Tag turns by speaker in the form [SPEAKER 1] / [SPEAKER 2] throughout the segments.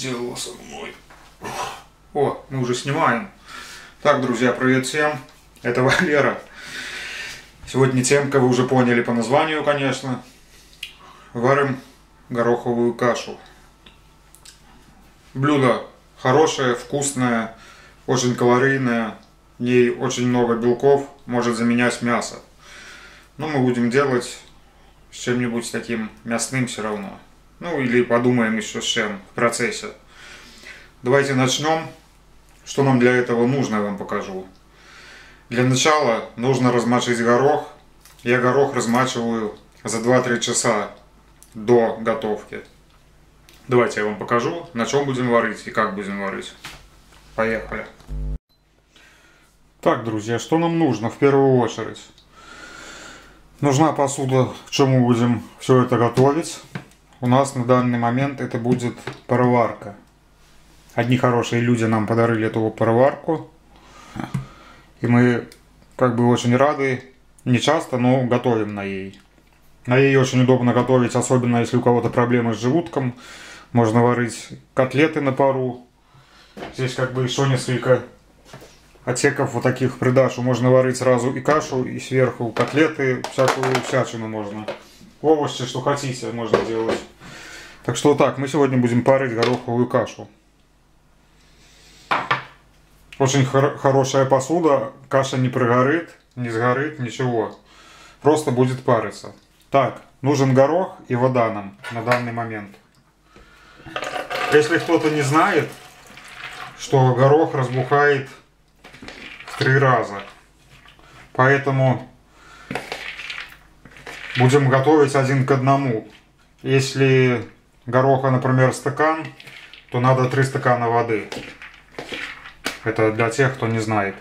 [SPEAKER 1] сделала со мной. О, мы уже снимаем. Так, друзья, привет всем. Это Валера. Сегодня темка, вы уже поняли по названию, конечно. Варим гороховую кашу. Блюдо хорошее, вкусное, очень калорийное. В ней очень много белков, может заменять мясо. Но мы будем делать с чем-нибудь таким мясным все равно. Ну или подумаем еще с чем в процессе. Давайте начнем. Что нам для этого нужно, я вам покажу. Для начала нужно размочить горох. Я горох размачиваю за 2-3 часа до готовки. Давайте я вам покажу, на чем будем варить и как будем варить. Поехали. Так, друзья, что нам нужно в первую очередь? Нужна посуда, в чем мы будем все это готовить. У нас на данный момент это будет пароварка. Одни хорошие люди нам подарили эту пароварку. И мы как бы очень рады. Не часто, но готовим на ей. На ей очень удобно готовить, особенно если у кого-то проблемы с желудком. Можно варить котлеты на пару. Здесь как бы еще несколько отсеков вот таких придашу. Можно варить сразу и кашу, и сверху котлеты, всякую всячину можно. Овощи, что хотите, можно делать. Так что так, мы сегодня будем парить гороховую кашу. Очень хор хорошая посуда, каша не прогорит, не сгорит, ничего. Просто будет париться. Так, нужен горох и вода нам на данный момент. Если кто-то не знает, что горох разбухает в три раза. Поэтому будем готовить один к одному. Если гороха, например, стакан, то надо 3 стакана воды. Это для тех, кто не знает.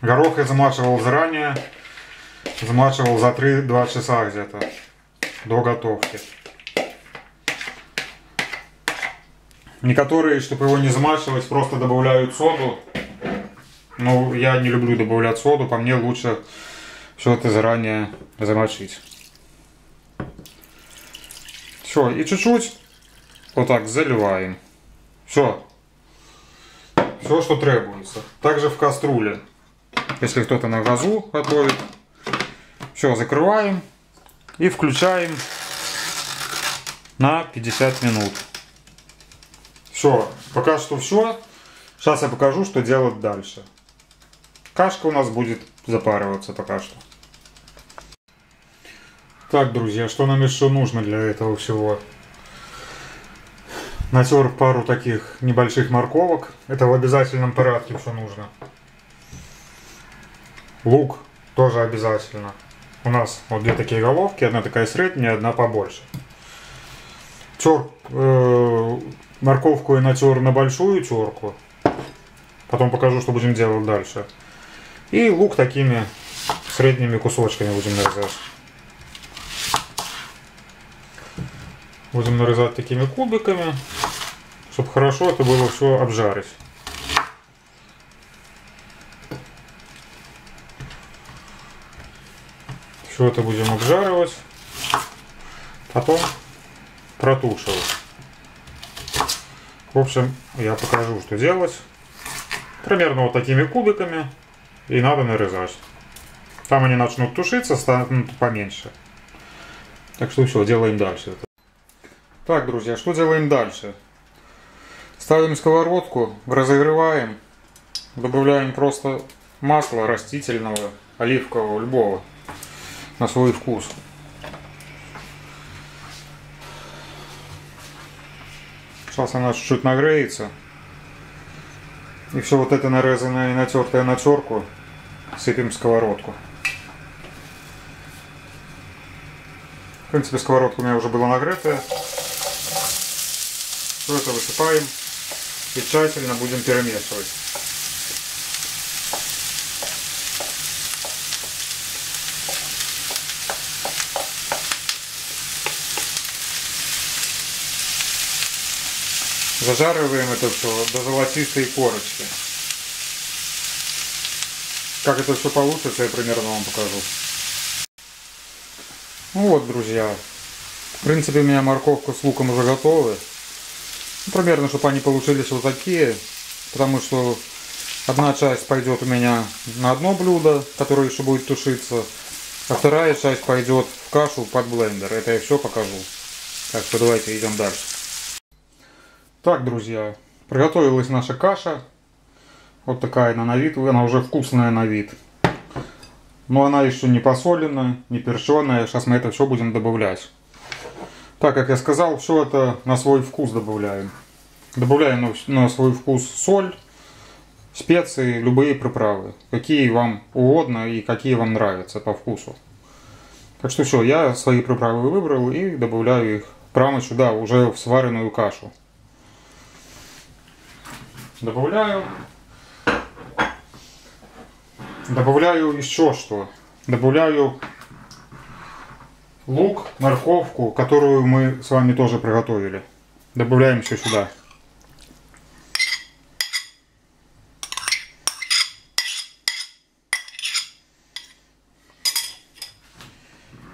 [SPEAKER 1] Горох я замачивал заранее. Замачивал за 3-2 часа где-то до готовки. Некоторые, чтобы его не замачивать, просто добавляют соду. Но я не люблю добавлять соду, по мне лучше все это заранее замочить. Все, и чуть-чуть вот так заливаем. Все. Все, что требуется. Также в кастрюле. Если кто-то на газу готовит. Все, закрываем. И включаем на 50 минут. Все, пока что все. Сейчас я покажу, что делать дальше. Кашка у нас будет запариваться пока что. Так, друзья, что нам еще нужно для этого всего? Натер пару таких небольших морковок. Это в обязательном порядке все нужно. Лук тоже обязательно. У нас вот две такие головки, одна такая средняя, одна побольше. Тер э, морковку я натер на большую терку. Потом покажу, что будем делать дальше. И лук такими средними кусочками будем нарезать. Будем нарезать такими кубиками, чтобы хорошо это было все обжарить. Все это будем обжаривать, потом протушивать. В общем, я покажу, что делать. Примерно вот такими кубиками. И надо нарезать. Там они начнут тушиться, станут поменьше. Так что все, делаем дальше. Так, друзья, что делаем дальше? Ставим сковородку, разогреваем, добавляем просто масло растительного, оливкового, любого, на свой вкус. Сейчас она чуть-чуть нагреется. И все вот это нарезанное и натертое на терку сыпем в сковородку. В принципе, сковородка у меня уже была нагретая. Все это высыпаем и тщательно будем перемешивать. Зажариваем это все до золотистой корочки. Как это все получится, я примерно вам покажу. Ну вот, друзья, В принципе, у меня морковка с луком уже готовы. Ну, примерно, чтобы они получились вот такие. Потому что одна часть пойдет у меня на одно блюдо, которое еще будет тушиться. А вторая часть пойдет в кашу под блендер. Это я все покажу. Так что давайте идем дальше. Так, друзья, приготовилась наша каша. Вот такая она на вид, она уже вкусная на вид. Но она еще не посоленная, не перченая. Сейчас мы это все будем добавлять. Так, как я сказал, все это на свой вкус добавляем. Добавляем на свой вкус соль, специи, любые приправы. Какие вам угодно и какие вам нравятся по вкусу. Так что все, я свои приправы выбрал и добавляю их прямо сюда, уже в сваренную кашу. Добавляю. Добавляю еще что. Добавляю лук, морковку, которую мы с вами тоже приготовили. Добавляем все сюда.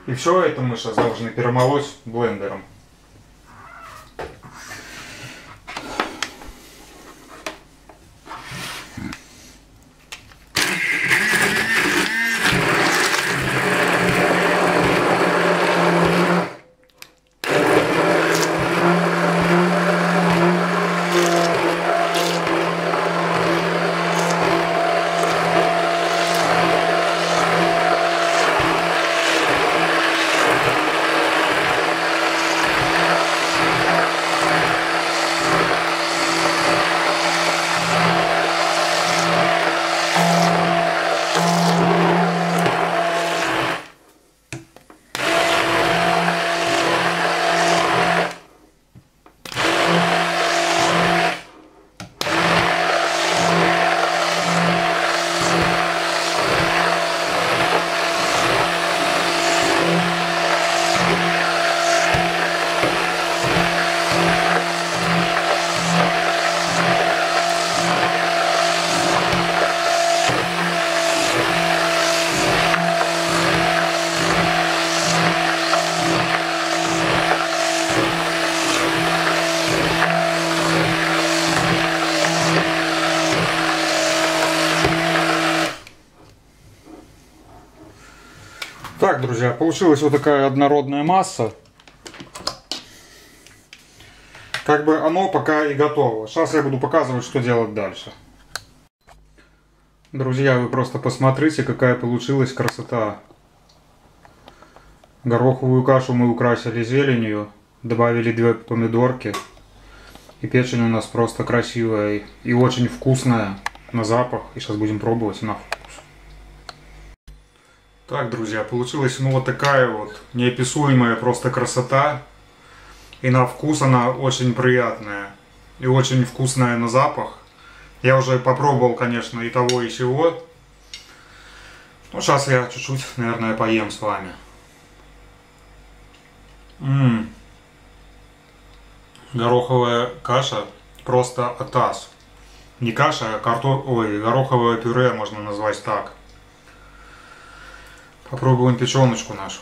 [SPEAKER 1] И все это мы сейчас должны перемолоть блендером. Так, друзья, получилась вот такая однородная масса. Как бы оно пока и готово. Сейчас я буду показывать, что делать дальше. Друзья, вы просто посмотрите, какая получилась красота. Гороховую кашу мы украсили зеленью, добавили две помидорки. И печень у нас просто красивая и очень вкусная на запах. И сейчас будем пробовать на вкус. Так, друзья, получилась ну вот такая вот неописуемая просто красота. И на вкус она очень приятная. И очень вкусная на запах. Я уже попробовал, конечно, и того, и сего. Ну, сейчас я чуть-чуть, наверное, поем с вами. Ммм. Гороховая каша просто атас. Не каша, а карто... Ой, гороховое пюре можно назвать так. Попробуем печеночку нашу.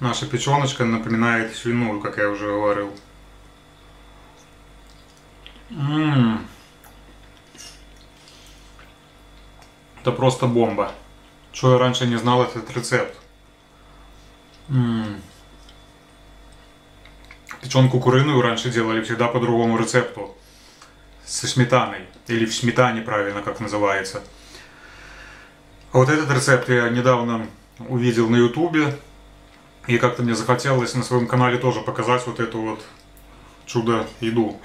[SPEAKER 1] Наша печеночка напоминает свиную, как я уже говорил. Ммм. Это просто бомба. Что я раньше не знал этот рецепт. Ммм. Печенку куриную раньше делали всегда по другому рецепту со сметаной. Или в сметане правильно, как называется. А вот этот рецепт я недавно увидел на ютубе. И как-то мне захотелось на своем канале тоже показать вот эту вот чудо-еду.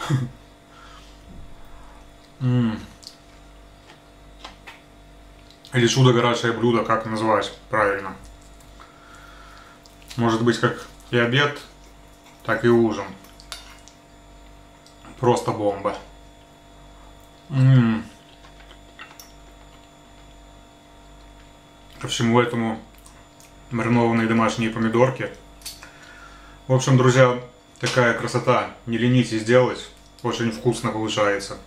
[SPEAKER 1] Или чудо-горячее блюдо, как называть правильно. Может быть как и обед, так и ужин. Просто бомба. М Ко всему этому маринованные домашние помидорки. В общем, друзья, такая красота. Не ленитесь сделать. Очень вкусно получается.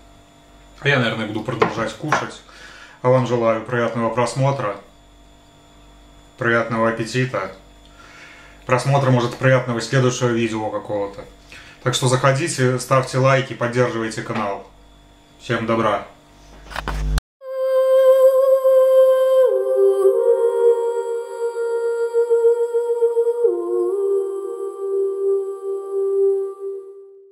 [SPEAKER 1] Я, наверное, буду продолжать кушать. А вам желаю приятного просмотра, приятного аппетита, просмотра, может, приятного следующего видео какого-то. Так что заходите, ставьте лайки, поддерживайте канал. Всем добра.